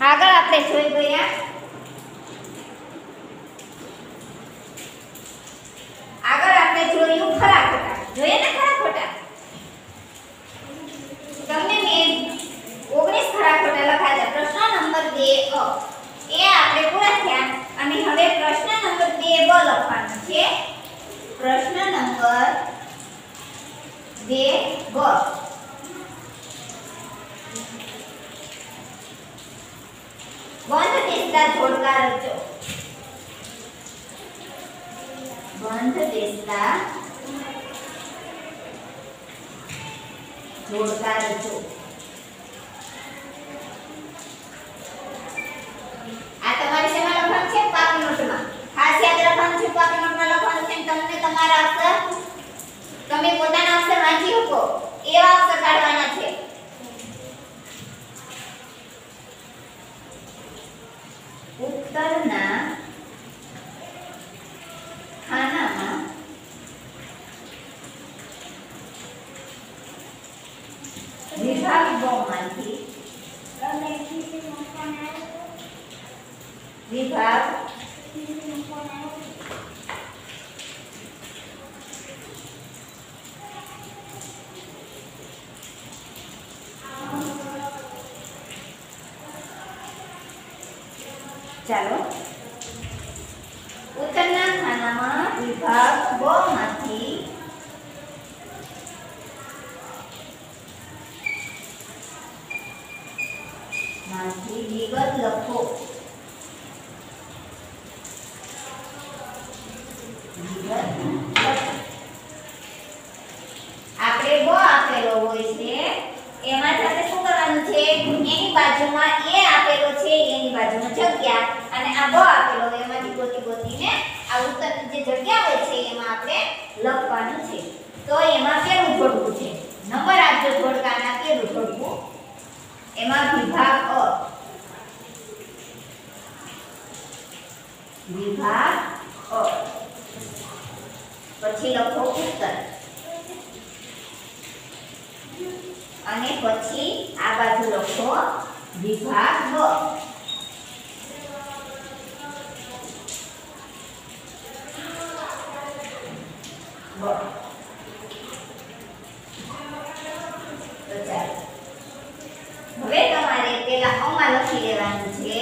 આગળ આપણે જોઈ ગયા. આગળ આપણે જોયું ખરા ખોટા. જોઈએ ને ખરા ખોટા? તમને મેં 19 ખરા ખોટા લખાયા. પ્રશ્ન નંબર બે અ. એ આપણે પૂરા થયા. અને હવે પ્રશ્ન નંબર બે બ લખવાનો છે. પ્રશ્ન નંબર બે બ. બેસતા જોડકા રચો બંધ બેસતા જોડકા રચો આ તમારે શેમાં લખવાનું છે? પાકી નોટમાં. ખાસ યાદ છે પાકી નોટમાં લખવાનું તમને તમારા અક્ષર, તમે પોતાના અક્ષર વાંચી શકો, એવા અક્ષર કાઢવાના છે. ઉત્તરના ખાનામાં વિભાગમાંથી વિભાગ ચાલો. ઉત્તરના ખાનામાં વિભાગ બ માંથી માંથી વિગત લખો વિગત લખો. આપણે બ આપેલો હોય છે એમાં આપણે શું કરવાનું છે એની બાજુમાં આપેલો છે એની બાજુમાં જગ્યા અને આ બ આપેલો હોય એમાંથી ગોતી ગોતીને આ ઉત્તરની જે જગ્યા હોય છે, એમાં આપણે લખવાનું છે. તો એમાં કેવું જોડવું છે? નંબર આપજો જોડકાના કેવું જોડવું એમાં વિભાગ અ. વિભાગ અ. પછી લખો ઉત્તર. અને પછી આ બાજુ લખો વિભાગ બ હવે તમારે પેલા અમા લખી લેવાનું છે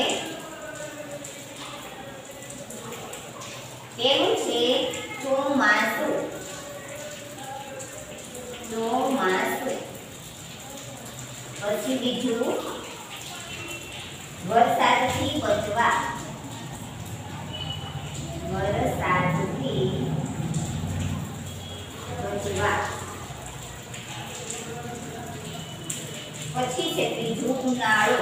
એવું છે ચોમાસું ચોમાસું પછી બીજું વરસાદથી બચવા. વરસાદથી બચવા. પછી છે ત્રીજું ઉનાળો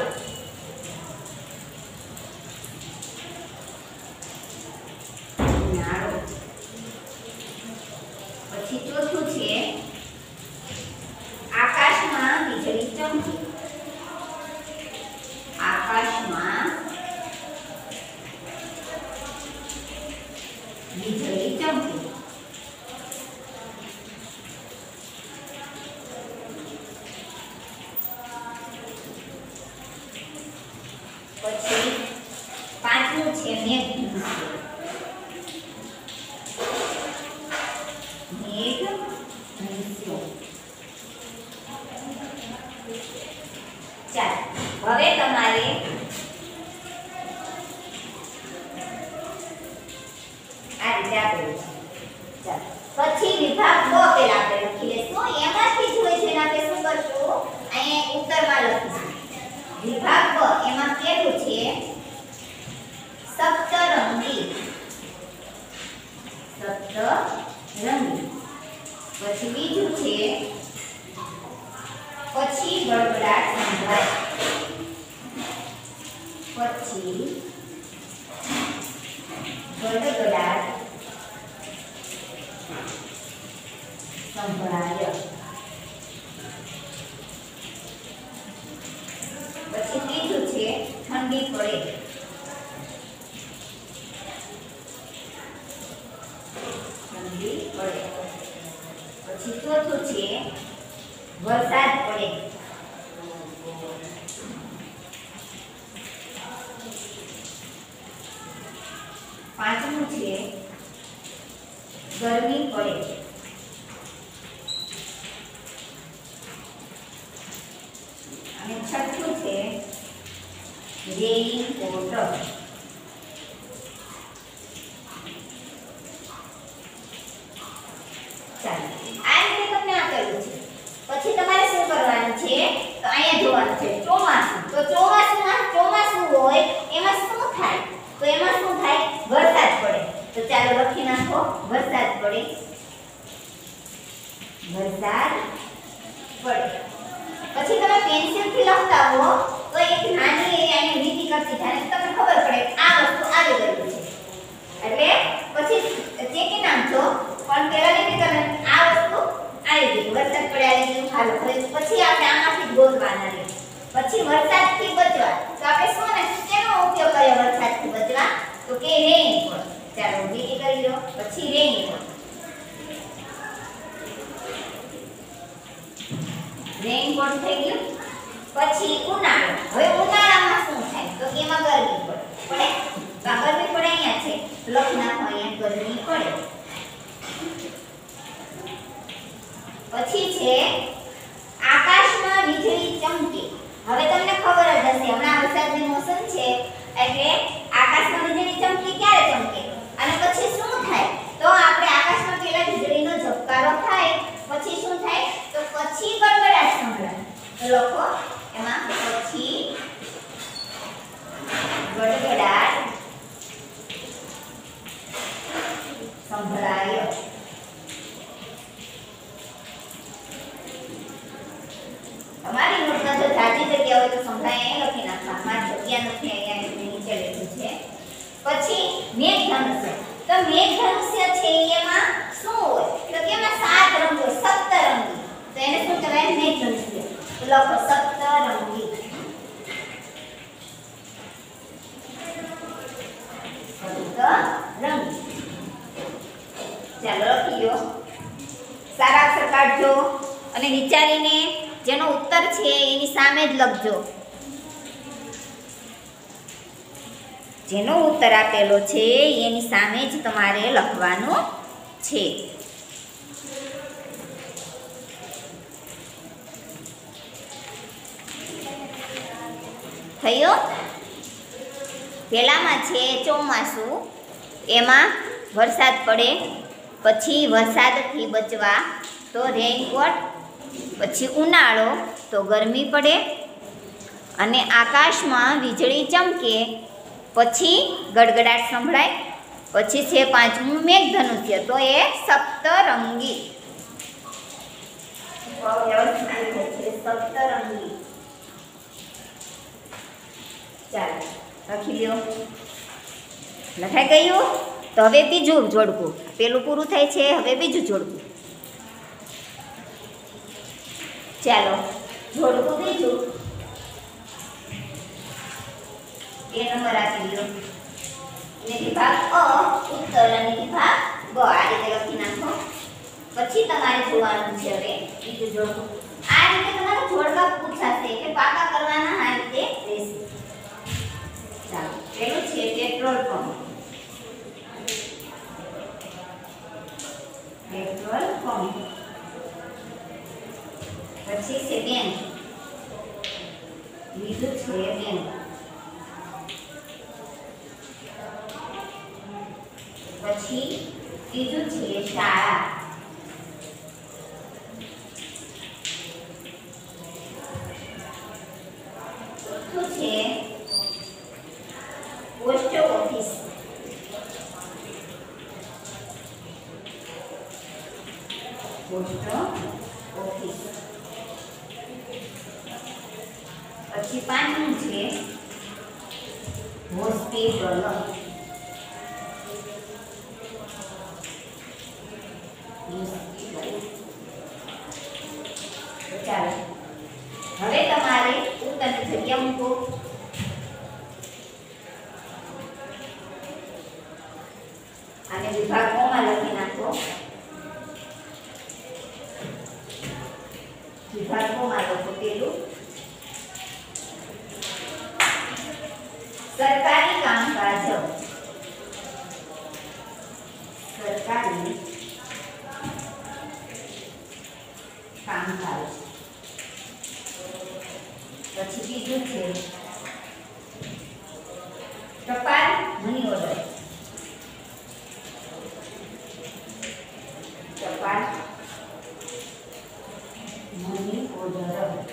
પછી ચોથું છે આકાશમાં વીજળી ચમકી આકાશમાં વીજળી ચમકી પછી પાંચમું છે મેઘ મેઘ ધનુષ્ય ચાલો હવે તમારે આ રીતે આપેલું છે ચાલો પછી વિભાગ બ પેલા આપણે લખી લેશું એમાંથી જ હોય છે ને આપણે શું કરશું અહીંયા ઉત્તરમાં લખીશું વિભાગ બ એમાં કેવું છે સપ્તરંગી સપ્તરંગી પછી બીજું છે પછી ગડગડાટ સંભળાય પછી ગડગડાટ સંભળાય. પછી ત્રીજું છે, ઠંડી પડે. ઠંડી પડે. પછી ચોથું છે, વરસાદ પડે. પાંચમું છે, ગરમી પડે. રેઇનકોટ ચાલો આ રીતે તમને આપેલું છે પછી તમારે શું કરવાનું છે તો અહીંયા જોવાનું છે ચોમાસું તો ચોમાસુમાં ચોમાસું હોય એમાં શું થાય તો એમાં શું થાય વરસાદ પડે તો ચાલો લખી નાખો વરસાદ પડે વરસાદ પડે પછી તમે પેન્સિલથી લખતા હો તો એક નાની એવી અહીંયા લીટી કરતી થાય તમને ખબર પડે કે આ વસ્તુ આવી ગયું છે એટલે પછી ચેકી નાખજો પણ પેલા લીટી કરે આ વસ્તુ આવી ગઈ વરસાદ પડે આવી ગયું હાલો, પછી આપણે આમાંથી ગોતવાના છે. પછી વરસાદથી બચવા. તો આપણે શું કેનો ઉપયોગ કર્યો વરસાદથી બચવા? તો કે રેઇનકોટ ચાલો બીજી કરી લો પછી રેઇનકોટ રેઇનકોટ થઈ ગયું. પછી ઉનાળો. હવે ઉનાળામાં શું થાય? તો કે એમાં ગરમી પડે. પડે? ગરમી પડે અહીંયા છે. લખ નાખો અહીંયા ગરમી પડે. પછી છે આકાશમાં વીજળી ચમકે હવે તમને ખબર જ હશે. હમણાં વરસાદની મોસમ છે એટલે આકાશમાં વીજળી ચમકે ક્યારે ચમકે અને પછી શું થાય તો આપણે આકાશમાં પેલા વીજળીનો ઝબકારો થાય પછી શું થાય તો પછી ગડગડાટ સંભળાય તો લખો એમાં પછી ગડગડાટ સંભળાય તમારી નોટમાં જો જાજી જગ્યા હોય તો સંભળાય એ લખી નાખવા મારી જગ્યા નથી અહીંયા એટલે નીચે લખ્યું છે પછી મેઘધનુષ્ય. તો મેઘધનુષ્ય છે એમાં શું હોય? તો કે એમાં સાત રંગ હોય સપ્તરંગી તો એને શું કહેવાય? મેઘધનુષ્ય. તો લખો સપ્તરંગી ચાલો લખી સારા અક્ષર કાઢજો અને વિચારીને જેનો ઉત્તર છે એની સામે જ લખજો. જેનો ઉત્તર આપેલો છે, એની સામે જ તમારે લખવાનું છે. થયો? પહેલામાં છે ચોમાસું, એમાં વરસાદ પડે, પછી વરસાદથી બચવા તો રેઇનકોટ પછી ઉનાળો તો ગરમી પડે, અને આકાશમાં વીજળી ચમકે પછી ગડગડાટ સંભળાય. પછી છે પાંચમું મેઘધનુષ્ય, તો એ સપ્તરંગી. સપ્તરંગી ચાલો લખાઈ ગયું? તો હવે બીજું જોડકું. પેલું પૂરું થાય છે, હવે બીજું જોડકું. ચાલો, જોડકું બીજું. એ નંબર આપી દો અને વિભાગ અ ઉત્તર અને વિભાગ બ આ રીતે લખી નાખો પછી તમારે જોવાનું છે હવે બીજું જોડકું આ રીતે તમારે જોડકા પૂછાશે એટલે પાકા કરવાના આ રીતે રહેશે ચાલો પેલું છે પેટ્રોલ પંપ પેટ્રોલ પંપ પછી છે બેંક બીજું છે બેંક પછી બીજું છે શાળા ચોથું છે પોસ્ટ ઓફિસ પોસ્ટ ઓફિસ પછી પાંચમું છે હોસ્પિટલ તો ચાલો હવે તમારે ઉત્તરની જગ્યા મૂકો અને વિભાગોમાં લખી નાખો વિભાગોમાં લખો પેલું સરકારી કામકાજ સારી કામ થાય છે પછી બીજું છે. ટપાલ મની ઓર્ડર. ટપાલ મની ઓર્ડર.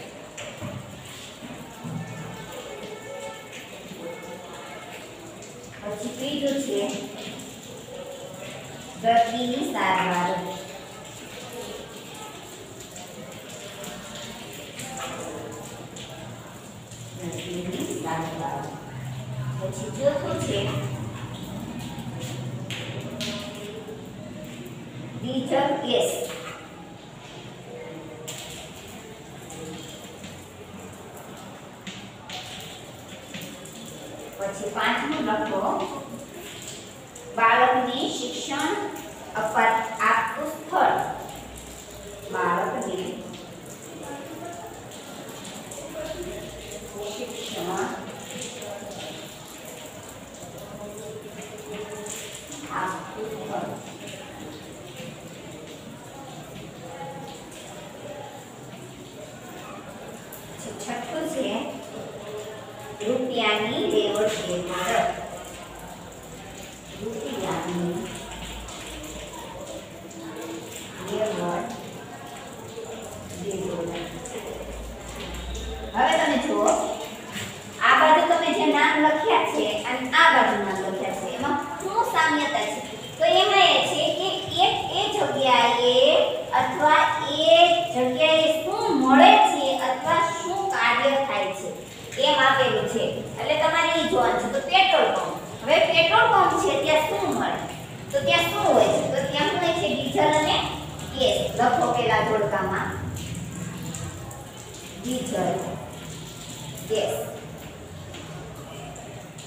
પછી ત્રીજું છે. દર્દીની સારવાર. પછી ચોથું લખો. બાળકને શિક્ષણ અપાત સ્થળ બાળકને શિક્ષણ આપતું સ્થળ પછી છઠ્ઠું છે રૂપિયાની લેવડ દેવડ રૂપિયાની લેવડ દેવડ હવે તમે જુઓ આ બાજુ તમે જે નામ લખ્યા છે અને આ બાજુ નામ લખ્યા છે એમાં શું સામ્યતા છે તો એમાં એ છે કે એક એ જગ્યાએ અથવા એ જગ્યાએ શું મળે છે અથવા શું કાર્ય થાય છે એમ આપેલું છે એટલે તમારે એ જોવાનું છે તો પેટ્રોલ પંપ હવે પેટ્રોલ પંપ છે ત્યાં શું મળે તો ત્યાં શું હોય છે? તો ત્યાં શું છે? ડીઝલ અને ગેસ. લખો પેલા જોડકામાં. Diesel gas.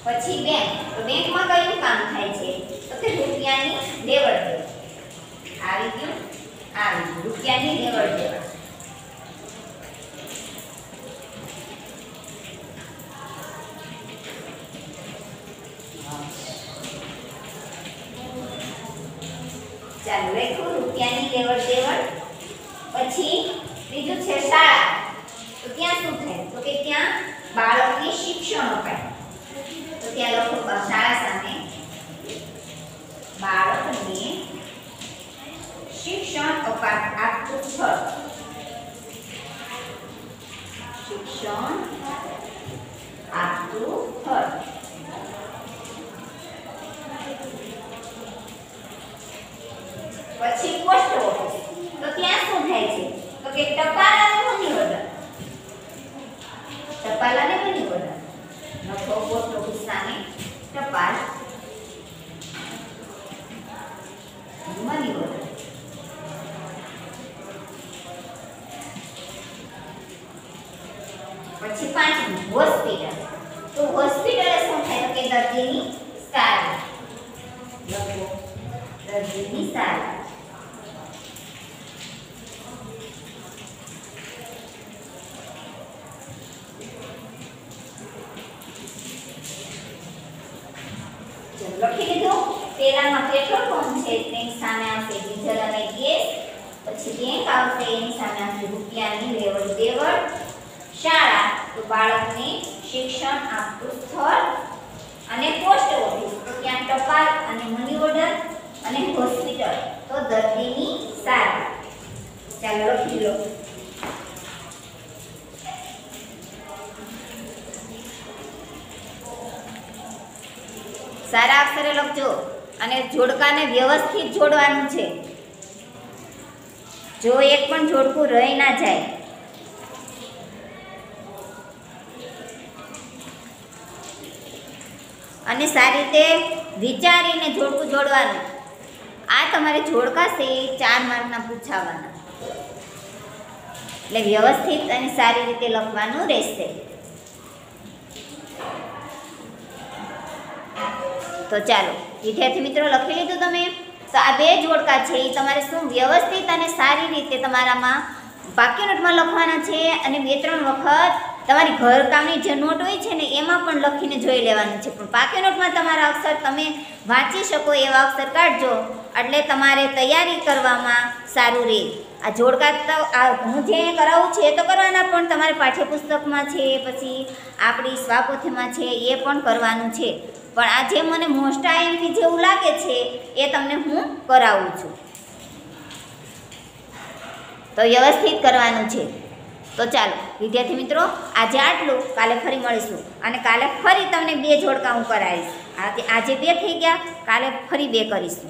પછી બેંક. તો બેંકમાં કયું કામ થાય છે? તો કે રૂપિયાની લેવડ દેવડ. આવી ગયું આવી ગયું રૂપિયાની લેવડ દેવડ. ચાલો લખ્યું રૂપિયાની લેવડ દેવડ. પછી બીજું છે શાળા. તો ત્યાં શું થાય? તો કે ત્યાં બાળકને શિક્ષણ અપાય. તો ત્યાં લખો શાળા સામે બાળકને શિક્ષણ આપતું સ્થળ. શિક્ષણ આપતું સ્થળ. પછી પોસ્ટ ઓફિસ. તો ત્યાં શું થાય છે? તો કે ટપાલ અને મની ઓર્ડર ટપાલ અને મની ઓર્ડર લખો પોસ્ટ ઓફિસ સામે ટપાલ. મની ઓર્ડર પછી પાંચમું, હોસ્પિટલ. તો હોસ્પિટલ શું થાય? તો કે દર્દીની સારવાર. લખો દર્દીની સારવાર ચલો લખી લીધું પેલામાં પેટ્રોલ પંપ છે તેની સામે આવશે ડીઝલ અને ગેસ પછી બેંક આવશે એની સામે આવશે રૂપિયાની લેવડ દેવડ શાળા તો બાળકને શિક્ષણ આપતું સ્થળ અને પોસ્ટ ઓફિસ તો ત્યાં ટપાલ અને મની ઓર્ડર અને તો દર્દીની ચાલો લખી લો. સારા અક્ષરે લખજો. અને જોડકાને વ્યવસ્થિત જોડવાનું છે. જો એક પણ જોડકું રહી ના જાય. અને સારી રીતે વિચારીને જોડકું જોડવાનું. આ તમારે જોડકા છે ચાર માર્કના પૂછાવાના. એટલે વ્યવસ્થિત અને સારી રીતે લખવાનું રહેશે. તો ચાલો, વિદ્યાર્થી મિત્રો લખી લીધું તમે? તો આ બે જોડકા છે એ તમારે શું વ્યવસ્થિત અને સારી રીતે તમારામાં વાક્ય નોટમાં લખવાના છે અને બે ત્રણ વખત તમારી ઘરકામની જે નોટ હોય છે ને, એમાં પણ લખીને જોઈ લેવાનું છે. પણ પાકી નોટમાં તમારા અક્ષર તમે વાંચી શકો એવા અક્ષર કાઢજો. એટલે તમારે તૈયારી કરવામાં સારું રહે આ જોડકા તો, આ હું જે કરાવું છું એ તો કરવાના, પણ તમારે પાઠ્યપુસ્તકમાં છે, પછી આપણી સ્વાપોથીમાં છે, એ પણ કરવાનું છે. પણ આ જે મને મોસ્ટ આઈએમપી જેવું લાગે છે, એ તમને હું કરાવું છું. તો વ્યવસ્થિત કરવાનું છે. તો ચાલો, વિદ્યાર્થી મિત્રો, આજે આટલું. કાલે ફરી મળીશું. અને કાલે ફરી તમને બે જોડકા હું કરાવીશ. આજે બે થઈ ગયા, કાલે ફરી બે કરીશું.